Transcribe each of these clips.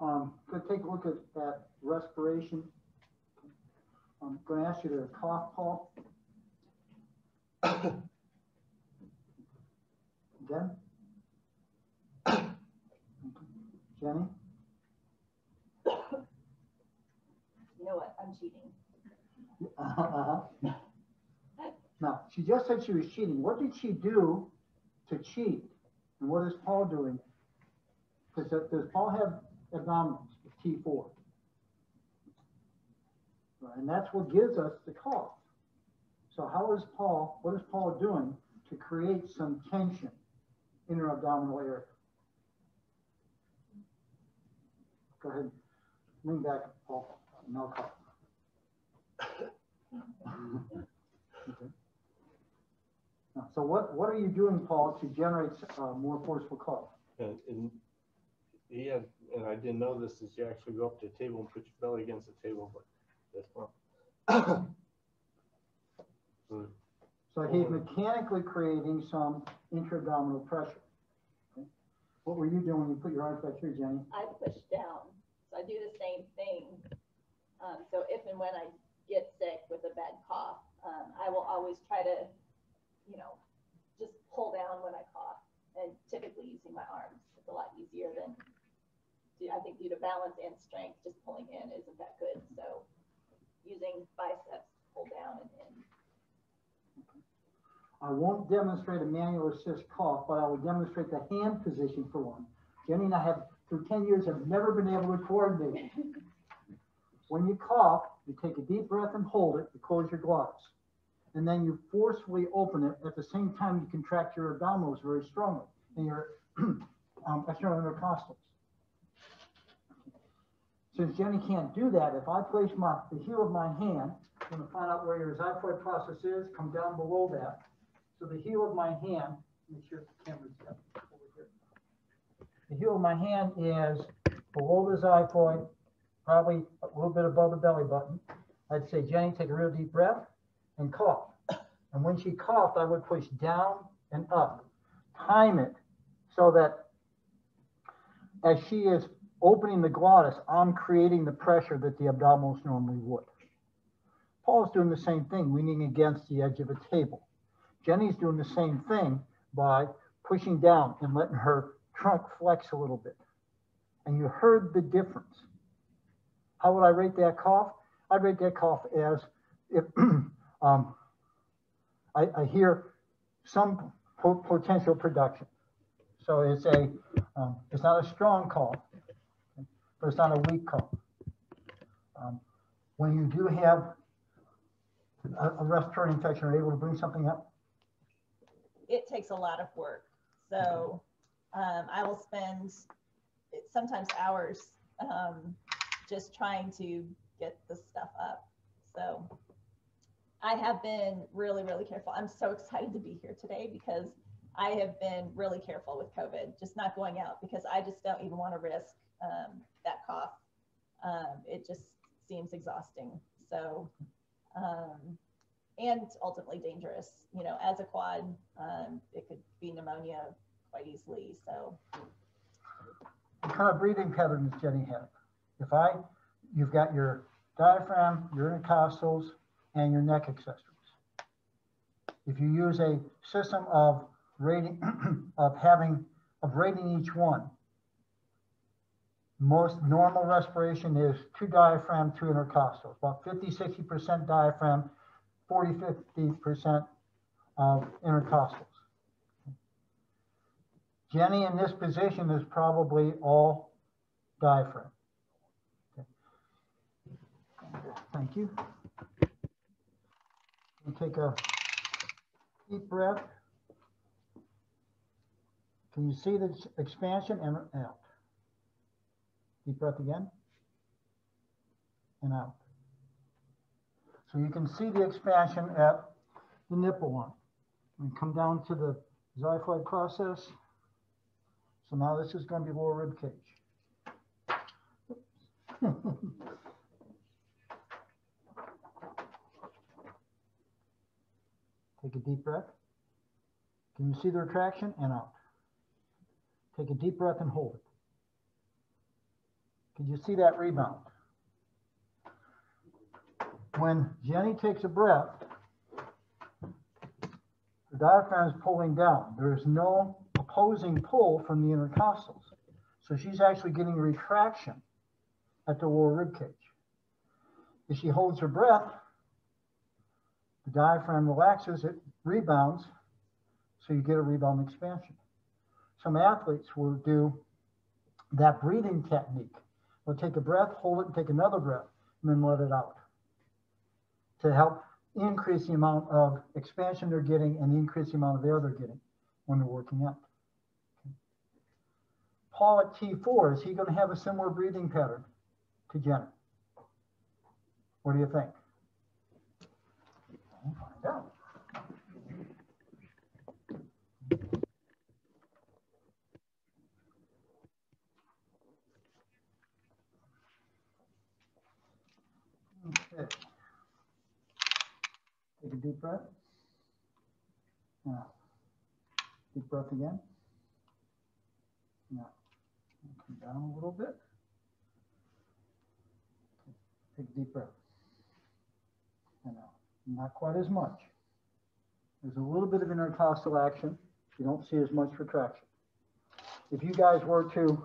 Um, go take a look at that respiration. I'm gonna ask you to cough, Paul. Again? Jenny? You know what? I'm cheating. Uh-huh. Now, she just said she was cheating. What did she do to cheat? And what is Paul doing? Does, does Paul have abdominals, T4? Right, And that's what gives us the cough. So how is Paul, what is Paul doing to create some tension in her abdominal area? Go ahead, lean back, Paul, no I'll cough. Okay. So what, what are you doing, Paul, to generate uh, more forceful cough? And, and he had, and I didn't know this, is you actually go up to the table and put your belly against the table, but that's well. So, So he's mechanically creating some intra-abdominal pressure. Okay. What were you doing when you put your arms back here, Jenny? I push down, so I do the same thing. Um, so if and when I get sick with a bad cough, um, I will always try to, you know, just pull down when I cough. And typically using my arms, it's a lot easier than, do- I think due to balance and strength, just pulling in isn't that good. So using biceps, to pull down and in. I won't demonstrate a manual assist cough, but I will demonstrate the hand position for one. Jenny and I have, through ten years, have never been able to coordinate. When you cough, you take a deep breath and hold it, you close your glottis. And then you forcefully open it. At the same time, you contract your abdominals very strongly and your um, external intercostals. Since Jenny can't do that, if I place my, the heel of my hand, I'm gonna find out where your xiphoid process is, come down below that. So the heel of my hand, make sure the camera's up over here. The heel of my hand is below the xiphoid, probably a little bit above the belly button. I'd say, Jenny, take a real deep breath and cough. And when she coughed, I would push down and up. Time it so that as she is opening the glottis, I'm creating the pressure that the abdominals normally would. Paul's doing the same thing, leaning against the edge of a table. Jenny's doing the same thing by pushing down and letting her trunk flex a little bit. And you heard the difference. How would I rate that cough? I'd rate that cough as if um, I, I hear some po- potential production. So it's a, um, it's not a strong cough, it's not a weak cough. Um, when you do have a, a respiratory infection, are you able to bring something up? it takes a lot of work. So um, I will spend sometimes hours um, just trying to get the stuff up. So I have been really, really careful. I'm so excited to be here today because I have been really careful with COVID, just not going out because I just don't even want to risk um, that cough. Um, it just seems exhausting. So, um, and ultimately dangerous. You know, as a quad, um, it could be pneumonia quite easily. So, What kind of breathing patterns does Jenny have? If I, you've got your diaphragm, your intercostals, and your neck accessories. If you use a system of rating, of having, of rating each one, most normal respiration is two diaphragm, two intercostals, about 50, 60% diaphragm, 40, 50% of intercostals. Jenny in this position is probably all diaphragm. Thank you. You take a deep breath. Can you see the expansion and out? Deep breath again. And out. So you can see the expansion at the nipple line. And come down to the xiphoid process. So now this is going to be lower rib cage. Take a deep breath. Can you see the retraction and out? Take a deep breath and hold it. Can you see that rebound? When Jenny takes a breath, the diaphragm is pulling down. There is no opposing pull from the intercostals. So she's actually getting retraction at the lower rib cage. If she holds her breath, the diaphragm relaxes, it rebounds, so you get a rebound expansion. Some athletes will do that breathing technique. They'll take a breath, hold it, and take another breath, and then let it out to help increase the amount of expansion they're getting and increase the amount of air they're getting when they're working out. Paul at T4, is he going to have a similar breathing pattern to Jenny? What do you think? We'll find out. Take a deep breath. Now, deep breath again. Now, come down a little bit. Take a deep breath. And now, not quite as much. There's a little bit of intercostal action. You don't see as much retraction. If you guys were to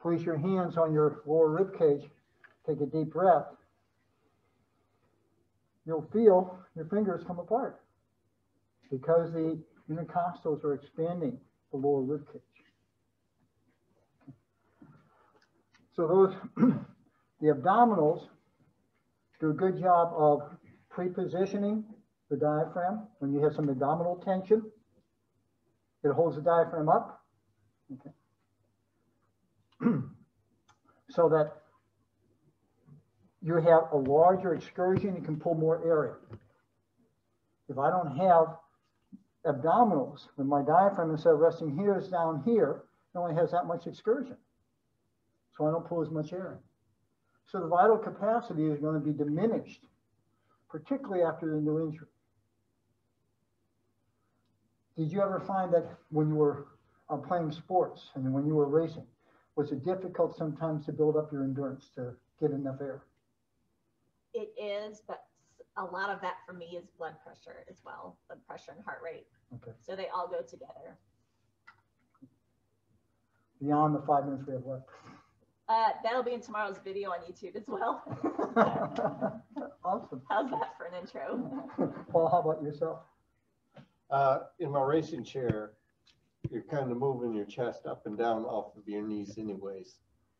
place your hands on your lower rib cage, take a deep breath, you'll feel your fingers come apart because the intercostals are expanding the lower rib cage. So those, the abdominals do a good job of pre-positioning the diaphragm when you have some abdominal tension. It holds the diaphragm up. Okay. so that you have a larger excursion, you can pull more air. If I don't have abdominals, when my diaphragm instead of resting here is down here, it only has that much excursion. So I don't pull as much air. So the vital capacity is going to be diminished, particularly after the new injury. Did you ever find that when you were uh, playing sports and when you were racing, was it difficult sometimes to build up your endurance to get enough air? It is, but a lot of that for me is blood pressure as well, blood pressure and heart rate. Okay. So they all go together. Beyond the five minutes we have left. Uh, that'll be in tomorrow's video on YouTube as well. Awesome. How's that for an intro? Paul, how about yourself? Uh, in my racing chair, you're kind of moving your chest up and down off of your knees anyways.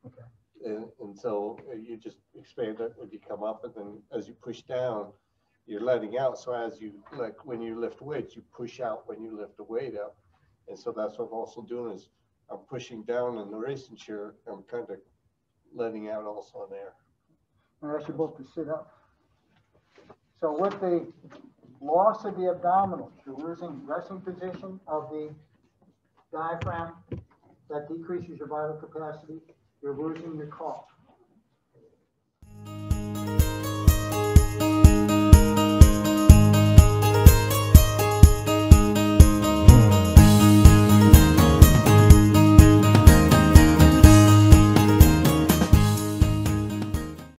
Okay. And, and so you just expand it when you come up and then as you push down, you're letting out. So as you, like when you lift weights, you push out when you lift the weight up. And so that's what I'm also doing is I'm pushing down in the racing chair. I'm kind of letting out also in there. Ask you both to sit up. So with the loss of the abdominals, you're losing resting position of the diaphragm. That decreases your vital capacity. Losing your cough.